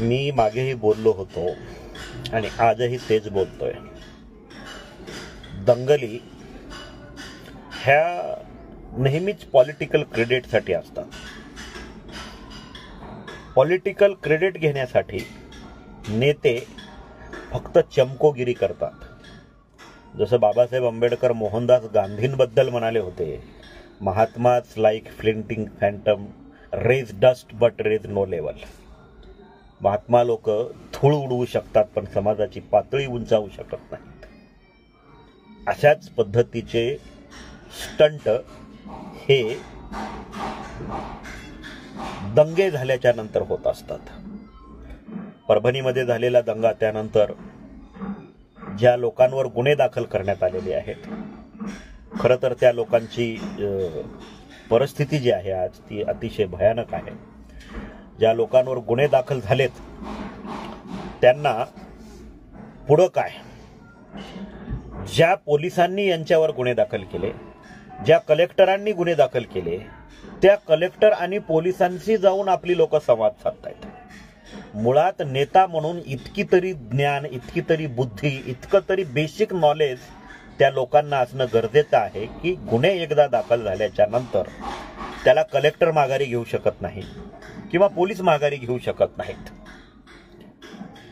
मी मागेही बोललो होतो आणि आजही तेच बोलतोय. दंगली ह्या नेहमीच पॉलिटिकल क्रेडिटसाठी असतात. पॉलिटिकल क्रेडिट घेण्यासाठी नेते फक्त चमकोगिरी करतात. जसं बाबासाहेब आंबेडकर मोहनदास गांधींबद्दल म्हणाले होते महात्माच like flinting phantom raise dust but raise no level Mahatma लोक थूळ उडवू शकतात पण समाजाची पातळी उंचावू शकत नाहीत. अशाच पद्धतीचे स्टंट हे दंगे झाल्याच्यानंतर होत असतात. परभणीमध्ये झालेला दंगा त्यानंतर ज्या लोकांवर गुन्हे दाखल करण्यात आलेले आहेत खरं तर त्या लोकांची परिस्थिती जी आहे आज ती अतिशय भयानक आहे. ज्या लोकांवर गुन्हे दाखल झालेत त्यांना पुढं काय? ज्या पोलिसांनी यांच्यावर गुन्हे दाखल केले ज्या कलेक्टरांनी गुन्हे दाखल केले त्या कलेक्टर आणि पोलिसांशी जाऊन आपली लोक संवाद साधतायत. मुळात नेता म्हणून इतकी तरी ज्ञान इतकी तरी बुद्धी इतकं तरी बेसिक नॉलेज त्या लोकांना असणं गरजेचं आहे की गुन्हे एकदा दाखल झाल्याच्यानंतर त्याला कलेक्टर माघारी घेऊ शकत नाही. किंवा पोलीस माघारी घेऊ शकत नाहीत.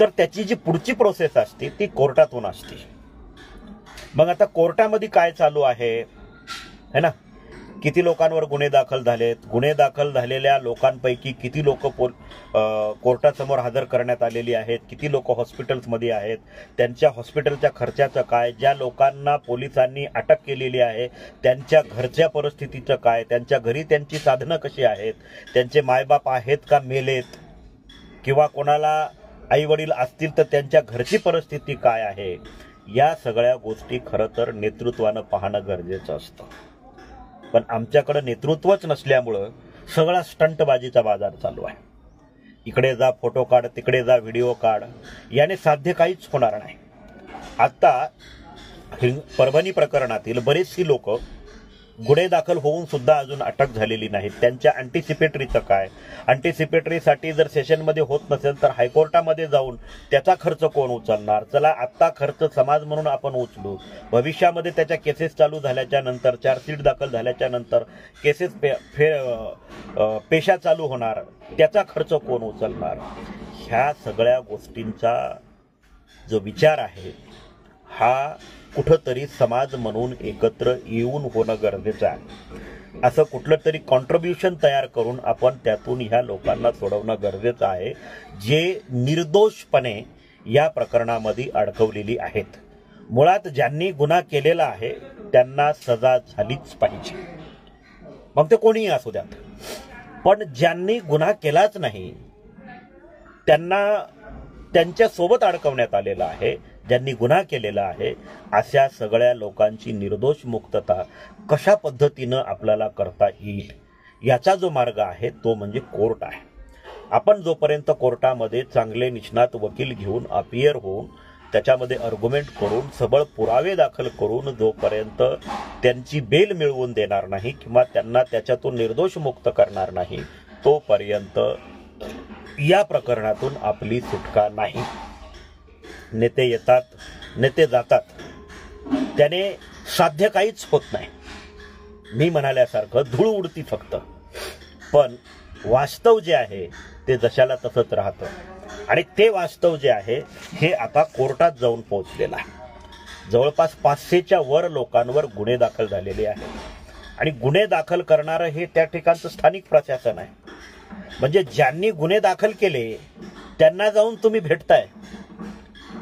तर त्याची जी पुढची प्रोसेस असते ती कोर्टातून असते. मग आता कोर्टामध्ये काय चालू आहे? है ना? किती लोकांवर गुन्हे दाखल झालेत? गुन्हे दाखल झालेल्या लोकांपैकी किती लोक कोर्टासमोर हजर करण्यात आलेली आहेत? किती लोक हॉस्पिटल्समध्ये आहेत? त्यांच्या हॉस्पिटलच्या खर्चाचं काय? ज्या लोकांना पोलिसांनी अटक केलेली आहे त्यांच्या घरच्या परिस्थितीचं काय? त्यांच्या घरी त्यांची साधनं कशी आहेत? त्यांचे मायबाप आहेत का मेलेत? किंवा कोणाला आई वडील असतील तर त्यांच्या घरची परिस्थिती काय आहे? या सगळ्या गोष्टी खरं तर नेतृत्वानं पाहणं गरजेचं असतं. पण आमच्याकडे नेतृत्वच नसल्यामुळं सगळा स्टंटबाजीचा बाजार चालू आहे. इकडे जा फोटो काढ तिकडे जा व्हिडिओ काढ. याने साध्य काहीच होणार नाही. आता हिंग- परभणी प्रकरणातील बरेचशी लोक गुन्हे दाखल होऊन सुद्धा अजून अटक झालेली नाहीत त्यांच्या अँटिसिपेटरीचं काय? अँटिसिपेटरीसाठी जर सेशनमध्ये होत नसेल तर हायकोर्टामध्ये जाऊन त्याचा खर्च कोण उचलणार? चला आत्ता खर्च समाज म्हणून आपण उचलू. भविष्यामध्ये त्याच्या केसेस चालू झाल्याच्यानंतर चार्जशीट दाखल झाल्याच्यानंतर केसेस पे फे पेशा चालू होणार. त्याचा खर्च कोण उचलणार? ह्या सगळ्या गोष्टींचा जो विचार आहे हा कुठंतरी समाज म्हणून एकत्र येऊन होणं गरजेचं आहे. असं कुठलं तरी कॉन्ट्रीब्युशन तयार करून आपण त्यातून ह्या लोकांना सोडवणं गरजेचं आहे जे निर्दोषपणे या प्रकरणामध्ये अडकवलेली आहेत. मुळात ज्यांनी गुन्हा केलेला आहे त्यांना सजा झालीच पाहिजे. मग ते कोणीही असू द्यात. पण ज्यांनी गुन्हा केलाच नाही त्यांना त्यांच्यासोबत अडकवण्यात आलेलं आहे ज्यांनी गुन्हा केलेला आहे अशा सगळ्या लोकांची निर्दोष मुक्तता कशा पद्धतीनं आपल्याला करता येईल? याचा जो मार्ग आहे तो म्हणजे कोर्ट आहे. आपण जोपर्यंत कोर्टामध्ये चांगले निष्णात वकील घेऊन अपियर होऊन त्याच्यामध्ये अर्ग्युमेंट करून सबळ पुरावे दाखल करून जोपर्यंत त्यांची बेल मिळवून देणार नाही किंवा त्यांना त्याच्यातून निर्दोष मुक्त करणार नाही तोपर्यंत या प्रकरणातून आपली सुटका नाही. नेते येतात नेते जातात. त्याने साध्य काहीच होत नाही. मी म्हणाल्यासारखं धूळ उडती फक्त. पण वास्तव जे आहे ते जशाला तसंच राहतं. आणि ते वास्तव जे आहे हे आता कोर्टात जाऊन पोहोचलेलं आहे. जवळपास पाचशेच्या वर लोकांवर गुन्हे दाखल झालेले आहेत. आणि गुन्हे दाखल करणारं हे त्या ठिकाणचं स्थानिक प्रशासन आहे. म्हणजे ज्यांनी गुन्हे दाखल केले त्यांना जाऊन तुम्ही भेटताय.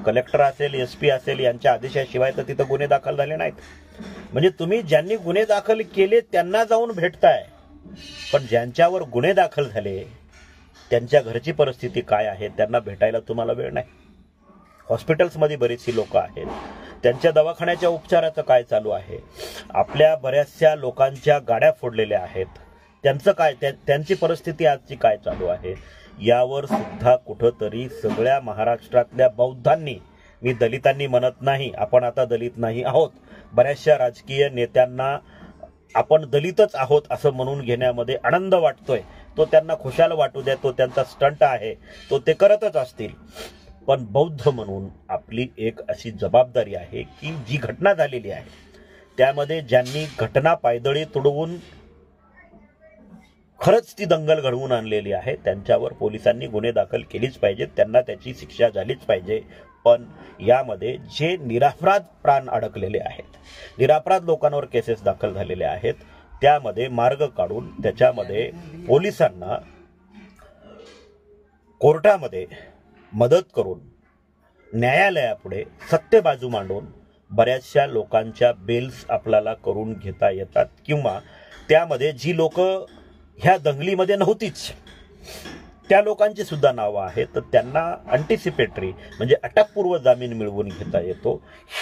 कलेक्टर असेल एस पी असेल यांच्या आदेशाशिवाय तर तिथं गुन्हे दाखल झाले नाहीत. म्हणजे तुम्ही ज्यांनी गुन्हे दाखल केले त्यांना जाऊन भेटताय. पण ज्यांच्यावर गुन्हे दाखल झाले त्यांच्या घरची परिस्थिती काय आहे त्यांना भेटायला तुम्हाला वेळ नाही. हॉस्पिटल्समध्ये बरीचशी लोक आहेत. त्यांच्या दवाखान्याच्या उपचाराचं काय चालू आहे? आपल्या बऱ्याचशा लोकांच्या गाड्या फोडलेल्या आहेत. त्यांचं काय त्यांची परिस्थिती आजची काय चालू आहे? यावर सुद्धा कुठंतरी सगळ्या महाराष्ट्रातल्या बौद्धांनी मी दलितांनी म्हणत नाही आपण आता दलित नाही आहोत. बऱ्याचशा राजकीय नेत्यांना आपण दलितच आहोत असं म्हणून घेण्यामध्ये आनंद वाटतोय. तो त्यांना खुशाल वाटू द्या तो त्यांचा स्टंट आहे तो ते करतच असतील. पण बौद्ध म्हणून आपली एक अशी जबाबदारी आहे की जी घटना झालेली आहे त्यामध्ये ज्यांनी घटना पायदळी तुडवून खरंच ती दंगल घडवून आणलेली आहे. त्यांच्यावर पोलिसांनी गुन्हे दाखल केलीच पाहिजेत. त्यांना त्याची शिक्षा झालीच पाहिजे. पण यामध्ये जे निरापराध प्राण अडकलेले आहेत निरापराध लोकांवर केसेस दाखल झालेले आहेत त्यामध्ये मार्ग काढून त्याच्यामध्ये पोलिसांना कोर्टामध्ये मदत करून न्यायालयापुढे सत्य बाजू मांडून बऱ्याचशा लोकांच्या बेल्स आपल्याला करून घेता येतात. किंवा त्यामध्ये जी लोकं ह्या दंगलीमध्ये नव्हतीच. त्या लोकांची सुद्धा नावं आहेत तर त्यांना अँटिसिपेटरी म्हणजे अटकपूर्व जामीन मिळवून घेता येतो.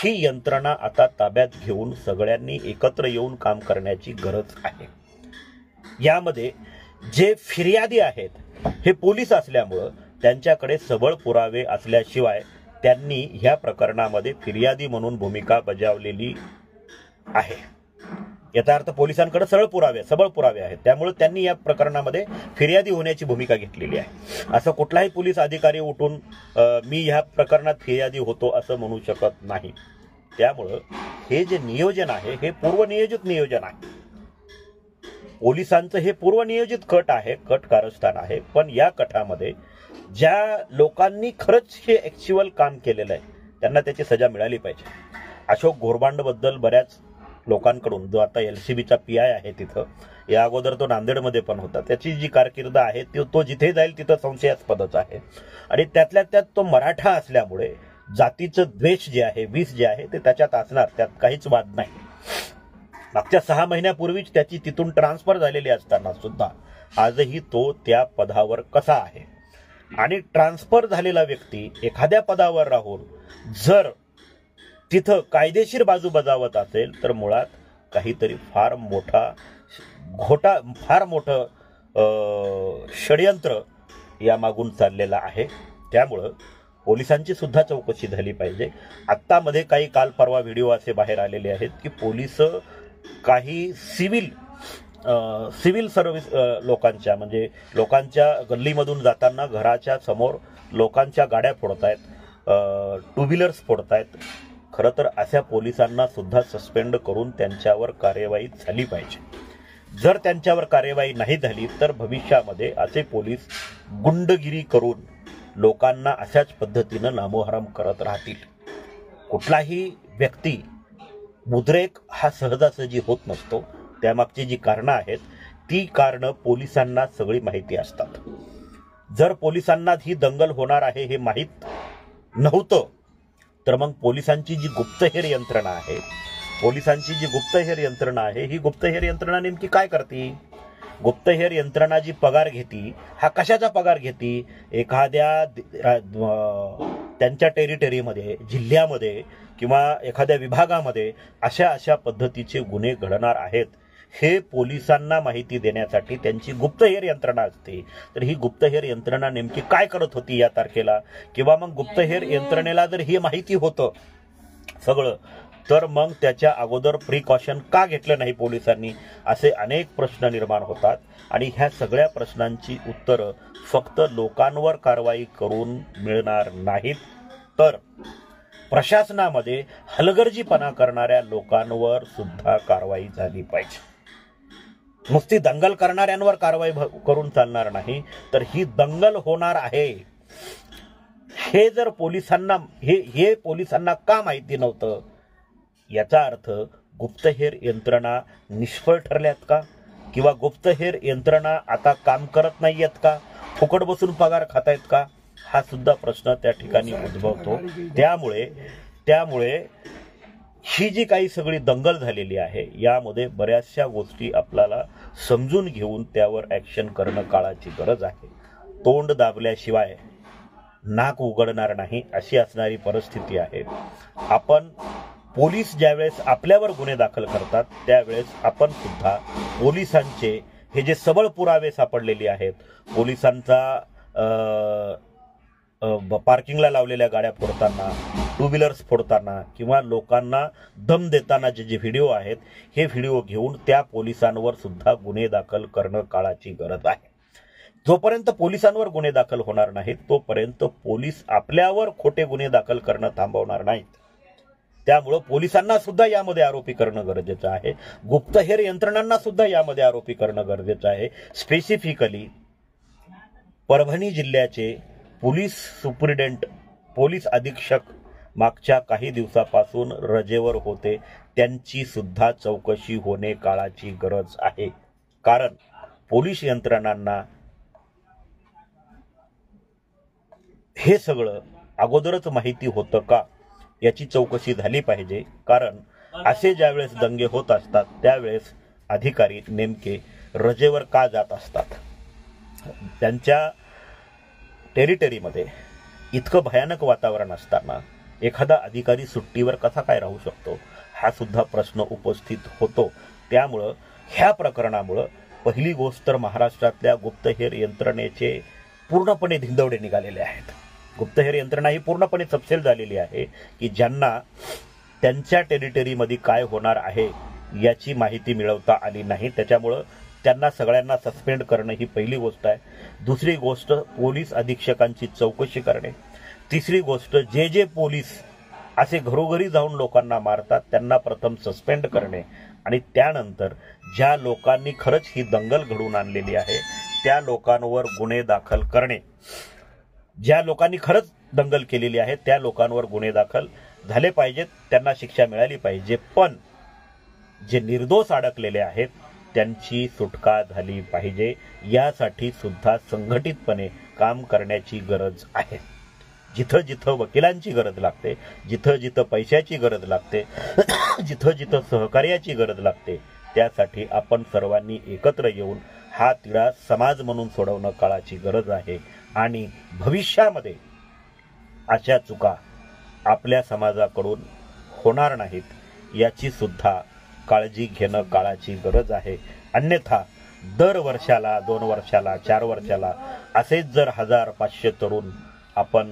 ही यंत्रणा आता ताब्यात घेऊन सगळ्यांनी एकत्र येऊन काम करण्याची गरज आहे. यामध्ये जे फिर्यादी आहेत हे पोलीस असल्यामुळं त्यांच्याकडे सबळ पुरावे असल्याशिवाय त्यांनी ह्या प्रकरणामध्ये फिर्यादी म्हणून भूमिका बजावलेली आहे. याचा अर्थ पोलिसांकडे सरळ पुरावे सबळ पुरावे आहेत. त्यामुळे त्यांनी या प्रकरणामध्ये फिर्यादी होण्याची भूमिका घेतलेली आहे. असं कुठलाही पोलीस अधिकारी उठून मी ह्या प्रकरणात फिर्यादी होतो असं म्हणू शकत नाही. त्यामुळं हे जे नियोजन आहे हे पूर्वनियोजित नियोजन आहे. पोलिसांचं हे पूर्वनियोजित कट आहे कट कारस्थान आहे. पण या कटामध्ये ज्या लोकांनी खरंच हे ॲक्च्युअल काम केलेलं आहे त्यांना त्याची सजा मिळाली पाहिजे. अशोक घोरबांडबद्दल बऱ्याच लोकांकडून जो आता एल सी बीचा पी आय आहे तिथं या अगोदर तो नांदेडमध्ये पण होता. त्याची जी कारकीर्द आहे ती तो जिथे जाईल तिथं संशयास्पदच आहे. आणि त्यातल्या त्यात तो मराठा असल्यामुळे जातीचं द्वेष जे आहे विष जे आहे ते त्याच्यात असणार त्यात काहीच वाद नाही. मागच्या सहा महिन्यापूर्वीच त्याची तिथून ट्रान्सफर झालेली असताना सुद्धा आजही तो त्या पदावर कसा आहे? आणि ट्रान्सफर झालेला व्यक्ती एखाद्या पदावर राहून जर तिथं कायदेशीर बाजू बजावत असेल तर मुळात काहीतरी फार मोठा घोटा फार मोठं षडयंत्र यामागून चाललेलं आहे. त्यामुळं पोलिसांची सुद्धा चौकशी झाली पाहिजे. आत्तामध्ये काही काल परवा व्हिडिओ असे बाहेर आलेले आहेत की पोलीस काही सिव्हिल सिव्हिल सर्व्हिस लोकांच्या म्हणजे लोकांच्या गल्लीमधून जाताना घराच्या समोर लोकांच्या गाड्या फोडतायत टू व्हीलर्स फोडतायत खरं तर अशा पोलिसांना सुद्धा सस्पेंड करून त्यांच्यावर कार्यवाही झाली पाहिजे. जर त्यांच्यावर कार्यवाही नाही झाली तर भविष्यामध्ये असे पोलीस गुंडगिरी करून लोकांना अशाच पद्धतीनं नामोहरम करत राहतील. कुठलाही व्यक्ती मुद्रेक हा सहजासहजी होत नसतो. त्यामागची जी कारणं आहेत ती कारणं पोलिसांना सगळी माहिती असतात. जर पोलिसांना ही दंगल होणार आहे हे माहीत नव्हतं तर मग पोलिसांची जी गुप्तहेर यंत्रणा आहे पोलिसांची जी गुप्तहेर यंत्रणा आहे ही गुप्तहेर यंत्रणा नेमकी काय करते? गुप्तहेर यंत्रणा जी पगार घेती हा कशाचा पगार घेती? एखाद्या त्यांच्या टेरिटरीमध्ये जिल्ह्यामध्ये किंवा एखाद्या विभागामध्ये अशा अशा पद्धतीचे गुन्हे घडणार आहेत. हे पोलिसांना माहिती देण्यासाठी त्यांची गुप्तहेर यंत्रणा असते. तर ही गुप्तहेर यंत्रणा नेमकी काय करत होती या तारखेला? किंवा मग गुप्तहेर यंत्रणेला जर ही माहिती होतं सगळं तर मग त्याच्या अगोदर प्रिकॉशन का घेतलं नाही पोलिसांनी? असे अनेक प्रश्न निर्माण होतात. आणि ह्या सगळ्या प्रश्नांची उत्तरं फक्त लोकांवर कारवाई करून मिळणार नाहीत. तर प्रशासनामध्ये हलगर्जीपणा करणाऱ्या लोकांवर सुद्धा कारवाई झाली पाहिजे. नुसती दंगल करणाऱ्यांवर कारवाई भ- करून चालणार नाही तर ही दंगल होणार आहे. हे जर पोलिसांना हे हे पोलिसांना का माहिती नव्हतं? याचा अर्थ गुप्तहेर यंत्रणा निष्फळ ठरल्यात का? किंवा गुप्तहेर यंत्रणा आता काम करत नाहीयेत का? फुकट बसून पगार खातायत का? हा सुद्धा प्रश्न त्या ठिकाणी उद्भवतो. त्यामुळे त्यामुळे ही जी काही सगळी दंगल झालेली आहे यामध्ये बऱ्याचशा गोष्टी आपल्याला समजून घेऊन त्यावर ॲक्शन करणं काळाची गरज आहे. तोंड दाबल्याशिवाय नाक उघडणार नाही अशी असणारी परिस्थिती आहे. आपण पोलीस ज्यावेळेस आपल्यावर गुन्हे दाखल करतात त्यावेळेस आपण सुद्धा पोलिसांचे हे जे सबळ पुरावे सापडलेले आहेत पोलिसांचा पार्किंगला लावलेल्या गाड्या फोडताना टू व्हीलर्स फोडताना किंवा लोकांना दम देताना जे जे व्हिडिओ आहेत हे व्हिडिओ घेऊन त्या पोलिसांवर सुद्धा गुन्हे दाखल करणं काळाची गरज आहे. जोपर्यंत पोलिसांवर गुन्हे दाखल होणार नाहीत तोपर्यंत पोलीस आपल्यावर खोटे गुन्हे दाखल करणं थांबवणार नाहीत. त्यामुळं पोलिसांना सुद्धा यामध्ये आरोपी करणं गरजेचं आहे. गुप्तहेर यंत्रणांना सुद्धा यामध्ये आरोपी करणं गरजेचं आहे. स्पेसिफिकली परभणी जिल्ह्याचे पोलीस सुप्रिटेंडंट पोलीस अधीक्षक मागच्या काही दिवसापासून रजेवर होते. त्यांची सुद्धा चौकशी होणे काळाची गरज आहे. कारण पोलीस यंत्रणांना हे सगळं अगोदरच माहिती होतं का? याची चौकशी झाली पाहिजे. कारण असे ज्यावेळेस दंगे होत असतात त्यावेळेस अधिकारी नेमके रजेवर का जात असतात? त्यांच्या टेरिटरीमध्ये इतकं भयानक वातावरण असताना एखादा अधिकारी सुट्टीवर कसा काय राहू शकतो हा सुद्धा प्रश्न उपस्थित होतो. त्यामुळं ह्या प्रकरणामुळं पहिली गोष्ट तर महाराष्ट्रातल्या गुप्तहेर यंत्रणेचे पूर्णपणे धिंदवडे निघालेले आहेत. गुप्तहेर यंत्रणा ही पूर्णपणे चपसेल झालेली आहे की ज्यांना त्यांच्या टेरिटरीमध्ये काय होणार आहे याची माहिती मिळवता आली नाही. त्याच्यामुळं त्यांना सगळ्यांना सस्पेंड करणं ही पहिली गोष्ट आहे. दुसरी गोष्ट पोलीस अधीक्षकांची चौकशी करणे. तिसरी गोष्ट जे जे पोलीस असे घरोघरी जाऊन लोकांना मारतात त्यांना प्रथम सस्पेंड करणे. आणि त्यानंतर ज्या लोकांनी खरंच ही दंगल घडवून आणलेली आहे त्या लोकांवर गुन्हे दाखल करणे. ज्या लोकांनी खरंच दंगल केलेली आहे त्या लोकांवर गुन्हे दाखल झाले पाहिजेत त्यांना शिक्षा मिळाली पाहिजे. पण जे निर्दोष अडकलेले आहेत त्यांची सुटका झाली पाहिजे. यासाठी सुद्धा संघटितपणे काम करण्याची गरज आहे. जिथं जिथं वकिलांची गरज लागते जिथं जिथं पैशाची गरज लागते जिथं जिथं सहकार्याची गरज लागते त्यासाठी आपण सर्वांनी एकत्र येऊन हा तिढा समाज म्हणून सोडवणं काळाची गरज आहे. आणि भविष्यामध्ये अशा चुका आपल्या समाजाकडून होणार नाहीत याची सुद्धा काळजी घेणं काळाची गरज आहे. अन्यथा दर वर्षाला दोन वर्षाला चार वर्षाला असेच जर हजार पाचशे तरुण आपण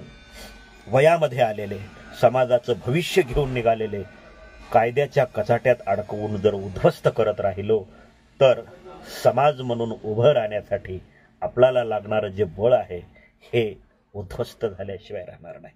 वयामध्ये आलेले समाजाचं भविष्य घेऊन निघालेले कायद्याच्या कचाट्यात अडकवून जर उद्ध्वस्त करत राहिलो तर समाज म्हणून उभं राहण्यासाठी आपल्याला लागणारं जे बळ आहे हे उद्ध्वस्त झाल्याशिवाय राहणार नाही.